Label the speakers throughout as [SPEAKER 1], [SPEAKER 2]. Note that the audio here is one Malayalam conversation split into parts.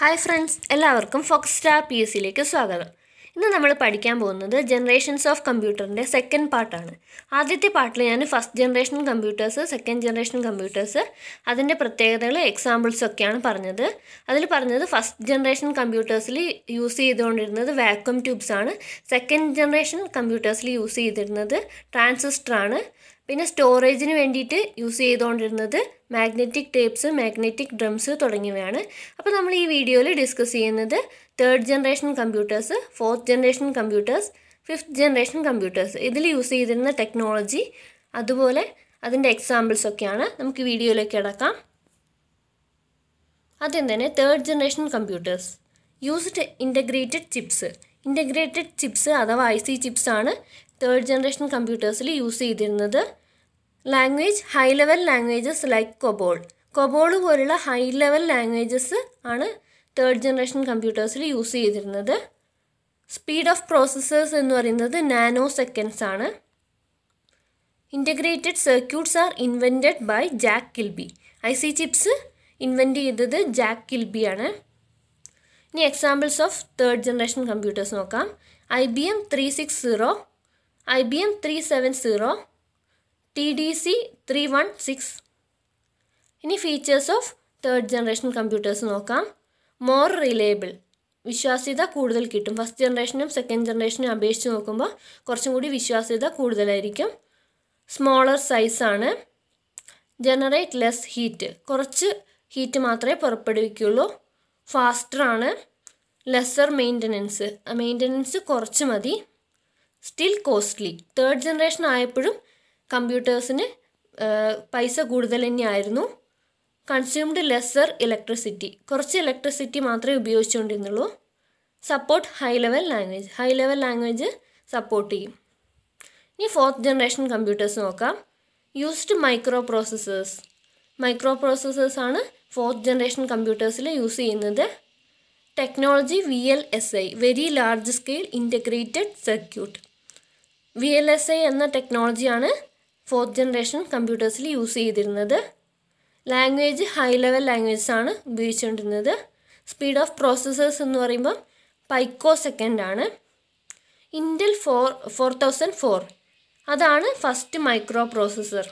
[SPEAKER 1] ഹായ് ഫ്രണ്ട്സ് എല്ലാവർക്കും ഫോക്സ് സ്റ്റാർ പി എസ് സിയിലേക്ക് സ്വാഗതം. ഇന്ന് നമ്മൾ പഠിക്കാൻ പോകുന്നത് ജനറേഷൻസ് ഓഫ് കമ്പ്യൂട്ടറിന്റെ സെക്കൻഡ് പാർട്ടാണ് ആദ്യത്തെ പാർട്ടിൽ ഞാൻ first generation computers second generation computers അതിന്റെ പ്രത്യേകതകൾ എക്സാമ്പിൾസ് ഒക്കെയാണ് പറഞ്ഞത്. അതിൽ പറഞ്ഞത് ഫസ്റ്റ് ജനറേഷൻ കമ്പ്യൂട്ടേഴ്സിൽ യൂസ് ചെയ്തുകൊണ്ടിരുന്നത് വാക്വം ട്യൂബ്സ് ആണ്. സെക്കൻഡ് ജനറേഷൻ കമ്പ്യൂട്ടേഴ്സിൽ യൂസ് ചെയ്തിരുന്നത് ട്രാൻസിസ്റ്റർ ആണ്. പിന്നെ സ്റ്റോറേജിന് വേണ്ടിയിട്ട് യൂസ് ചെയ്തുകൊണ്ടിരുന്നത് മാഗ്നറ്റിക് ടേപ്സ് മാഗ്നറ്റിക് ഡ്രംസ് തുടങ്ങിയവയാണ്. അപ്പോൾ നമ്മൾ ഈ വീഡിയോയിൽ ഡിസ്കസ് ചെയ്യുന്നത് third generation computers fourth generation computers fifth generation computers ഇതിൽ യൂസ് ചെയ്തിരുന്ന ടെക്നോളജി അതുപോലെ അതിന്റെ എക്സാമ്പിൾസ് ഒക്കെയാണ്. നമുക്ക് വീഡിയോയിലേക്ക് കിടക്കാം. ആദ്യം തന്നെ third generation computers used integrated chips integrated chips അഥവാ ഐ സി ചിപ്സാണ് തേർഡ് ജനറേഷൻ കമ്പ്യൂട്ടേഴ്സിൽ യൂസ് ചെയ്തിരുന്നത്. Language high level languages like COBOL COBOL പോലുള്ള ഹൈ ലെവൽ ലാംഗ്വേജസ് ആണ് തേർഡ് ജനറേഷൻ കമ്പ്യൂട്ടേഴ്സിൽ യൂസ് ചെയ്തിരുന്നത്. സ്പീഡ് ഓഫ് പ്രോസസ്സേഴ്സ് എന്ന് പറയുന്നത് നാനോ സെക്കൻഡ്സ് ആണ്. Integrated circuits are invented by Jack Kilby I C chips invent ചെയ്തത് ജാക്ക് കിൽബി ആണ്. ഇനി examples of third generation computers നോക്കാം. I B M three six zero I B M three seven zero T D C three one six ഇനി features of third generation computers നോക്കാം. മോർ റിലയബിൾ വിശ്വാസ്യത കൂടുതൽ കിട്ടും. ഫസ്റ്റ് ജനറേഷനും സെക്കൻഡ് ജനറേഷനും അപേക്ഷിച്ച് നോക്കുമ്പോൾ കുറച്ചും കൂടി വിശ്വാസ്യത കൂടുതലായിരിക്കും. സ്മോളർ സൈസാണ് ജനറേറ്റ് ലെസ് ഹീറ്റ് കുറച്ച് ഹീറ്റ് മാത്രമേ പുറപ്പെടുവിക്കുള്ളൂ. ഫാസ്റ്ററാണ് ലെസ്സർ മെയിന്റനൻസ് മെയിന്റനൻസ് കുറച്ച് മതി. സ്റ്റിൽ കോസ്റ്റ്ലി തേർഡ് ജനറേഷൻ ആയപ്പോഴും കമ്പ്യൂട്ടേഴ്സിന് പൈസ കൂടുതൽ തന്നെയായിരുന്നു. Consumed lesser electricity. കുറച്ച് ഇലക്ട്രിസിറ്റി മാത്രമേ ഉപയോഗിച്ചുകൊണ്ടിരുന്നുള്ളൂ. Support high level language. High level language support ചെയ്യും. ഇനി ഫോർത്ത് ജനറേഷൻ കമ്പ്യൂട്ടേഴ്സ് നോക്കാം. Used micro processors micro processors ആണ് ഫോർത്ത് ജനറേഷൻ കമ്പ്യൂട്ടേഴ്സിൽ യൂസ് ചെയ്യുന്നത്. Technology V L S I very large scale integrated circuit. V L S I എന്ന ടെക്നോളജിയാണ് ഫോർത്ത് ജനറേഷൻ കമ്പ്യൂട്ടേഴ്സിൽ യൂസ് ചെയ്തിരുന്നത്. ലാംഗ്വേജ് ഹൈ ലെവൽ ലാംഗ്വേജസ് ആണ് ഉപയോഗിച്ചുകൊണ്ടിരുന്നത്. സ്പീഡ് ഓഫ് പ്രോസസ്സേഴ്സ് എന്ന് പറയുമ്പോൾ പൈക്കോ സെക്കൻഡ് ആണ്. Intel four four thousand four അതാണ് ഫസ്റ്റ് മൈക്രോ പ്രോസസ്സർ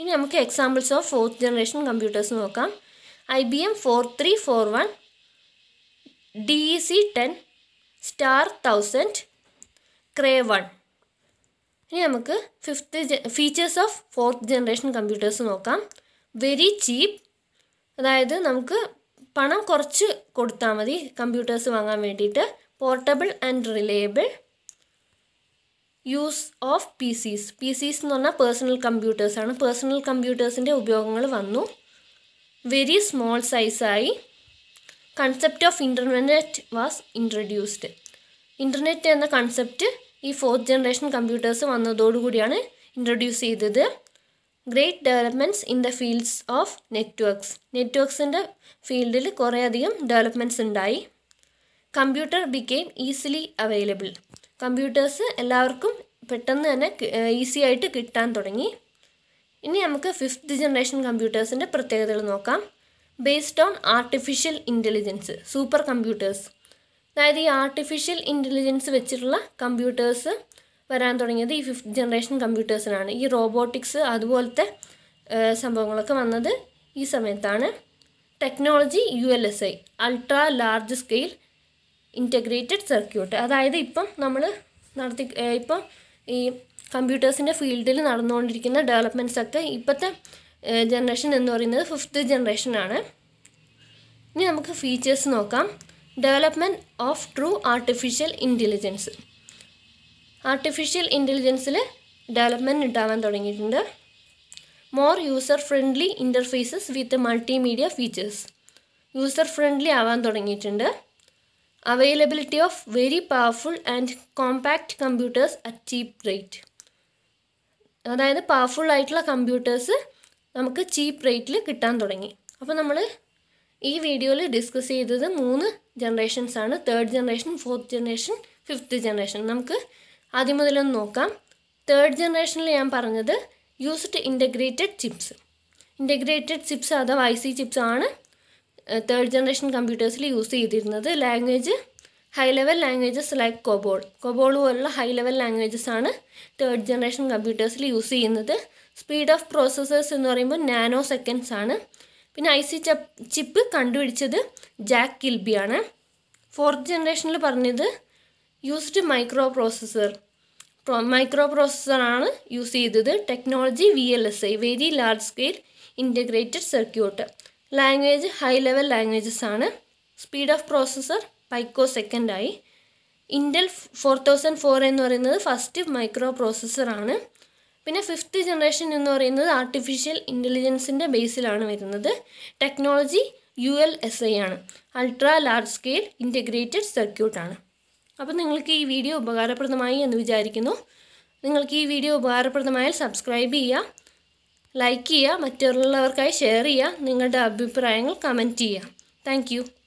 [SPEAKER 1] ഇനി നമുക്ക് examples of fourth generation computers നോക്കാം. I B M four three four one D E C ten star thousand Cray one ഇനി നമുക്ക് fifth features of fourth generation computers നോക്കാം. വെരി ചീപ്പ് അതായത് നമുക്ക് പണം കുറച്ച് കൊടുത്താൽ മതി കമ്പ്യൂട്ടേഴ്സ് വാങ്ങാൻ വേണ്ടിയിട്ട്. Portable and reliable use of P Cs P Cs എന്ന് പറഞ്ഞാൽ പേഴ്സണൽ കമ്പ്യൂട്ടേഴ്സാണ് പേഴ്സണൽ കമ്പ്യൂട്ടേഴ്സിന്റെ ഉപയോഗങ്ങൾ വന്നു. Very small സൈസായി concept of internet was introduced internet എന്ന കൺസെപ്റ്റ് ഈ ഫോർത്ത് ജനറേഷൻ കമ്പ്യൂട്ടേഴ്സ് വന്നതോടുകൂടിയാണ് ഇൻട്രൊഡ്യൂസ് ചെയ്തത്. Great developments in the fields of networks നെറ്റ്വർക്ക്സിന്റെ ഫീൽഡിൽ കുറേയധികം ഡെവലപ്മെന്റ്സ് ഉണ്ടായി. Computer became easily available computers എല്ലാവർക്കും പെട്ടെന്ന് തന്നെ ഈസി ആയിട്ട് കിട്ടാൻ തുടങ്ങി. ഇനി നമുക്ക് ഫിഫ്ത്ത് ജനറേഷൻ കമ്പ്യൂട്ടേഴ്സിന്റെ പ്രത്യേകതകൾ നോക്കാം. Based on artificial intelligence supercomputers അതായത് ഈ ആർട്ടിഫിഷ്യൽ ഇന്റലിജൻസ് വെച്ചിട്ടുള്ള കമ്പ്യൂട്ടേഴ്സ് വരാൻ തുടങ്ങിയത് ഈ ഫിഫ്ത്ത് ജനറേഷൻ കമ്പ്യൂട്ടേഴ്സിനാണ് ഈ റോബോട്ടിക്സ് അതുപോലത്തെ സംഭവങ്ങളൊക്കെ വന്നത് ഈ സമയത്താണ്. Technology U L S I ultra large scale integrated circuit അതായത് ഇപ്പം നമ്മൾ നടത്തി ഇപ്പം ഈ കമ്പ്യൂട്ടേഴ്സിന്റെ ഫീൽഡിൽ നടന്നുകൊണ്ടിരിക്കുന്ന ഡെവലപ്മെന്റ്സ് ഒക്കെ ഇപ്പോഴത്തെ ജനറേഷൻ എന്ന് പറയുന്നത് ഫിഫ്ത്ത് ജനറേഷനാണ് ഇനി നമുക്ക് ഫീച്ചേഴ്സ് നോക്കാം. Development of true artificial intelligence artificial ഇന്റലിജൻസിൽ development ഉണ്ടാവാൻ തുടങ്ങിയിട്ടുണ്ട്. More user friendly interfaces with multimedia features user friendly ആവാൻ തുടങ്ങിയിട്ടുണ്ട്. Availability of very powerful and compact computers at cheap rate അതായത് പവർഫുൾ ആയിട്ടുള്ള കമ്പ്യൂട്ടേഴ്സ് നമുക്ക് ചീപ്പ് റേറ്റിൽ കിട്ടാൻ തുടങ്ങി. അപ്പോൾ നമ്മൾ ഈ വീഡിയോയിൽ ഡിസ്കസ് ചെയ്തത് മൂന്ന് ജനറേഷൻസ് ആണ്. Third generation fourth generation fifth generation നമുക്ക് ആദ്യം മുതലൊന്ന് നോക്കാം. തേർഡ് ജനറേഷനിൽ ഞാൻ പറഞ്ഞത് used integrated chips integrated chips അഥവാ ഐ സി ചിപ്സ് ആണ് തേർഡ് ജനറേഷൻ കമ്പ്യൂട്ടേഴ്സിൽ യൂസ് ചെയ്തിരുന്നത്. Language high level languages like COBOL COBOL പോലുള്ള ഹൈ ലെവൽ ലാംഗ്വേജസ് ആണ് തേർഡ് ജനറേഷൻ കമ്പ്യൂട്ടേഴ്സിൽ യൂസ് ചെയ്യുന്നത്. സ്പീഡ് ഓഫ് പ്രോസസ്സേഴ്സ് എന്ന് പറയുമ്പോൾ നാനോ സെക്കൻഡ്സ് ആണ്. പിന്നെ ഐ സി ചിപ്പ് കണ്ടുപിടിച്ചത് ജാക്ക് കിൽബി ആണ് ഫോർത്ത് ജനറേഷനിൽ പറഞ്ഞത് യൂസ്ഡ് മൈക്രോ പ്രോസസ്സർ മൈക്രോ പ്രോസസ്സറാണ് യൂസ് ചെയ്തത്. Technology V L S I very large scale integrated circuit language high level languages ആണ്. സ്പീഡ് ഓഫ് പ്രോസസ്സർ പൈക്കോ സെക്കൻഡായി ഇൻഡൽ ഫോർ തൗസൻഡ് ഫോർ എന്ന് പറയുന്നത് ഫസ്റ്റ് മൈക്രോ പ്രോസസ്സറാണ് പിന്നെ ഫിഫ്ത്ത് ജനറേഷൻ എന്ന് പറയുന്നത് ആർട്ടിഫിഷ്യൽ ഇന്റലിജൻസിന്റെ ബേസിലാണ് വരുന്നത്. Technology U L S I ആണ്. അൾട്രാ ലാർജ് സ്കെയിൽ ഇന്റഗ്രേറ്റഡ് സർക്യൂട്ടാണ് അപ്പോൾ നിങ്ങൾക്ക് ഈ വീഡിയോ ഉപകാരപ്രദമായി എന്ന് വിചാരിക്കുന്നു. നിങ്ങൾക്ക് ഈ വീഡിയോ ഉപകാരപ്രദമായാൽ സബ്സ്ക്രൈബ് ചെയ്യുക ലൈക്ക് ചെയ്യുക മറ്റുള്ളവർക്കായി ഷെയർ ചെയ്യുക നിങ്ങളുടെ അഭിപ്രായങ്ങൾ കമന്റ് ചെയ്യുക. താങ്ക്